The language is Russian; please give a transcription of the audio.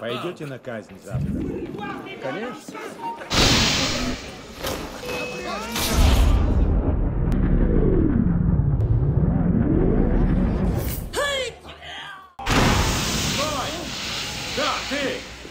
Пойдете на казнь завтра? Конечно.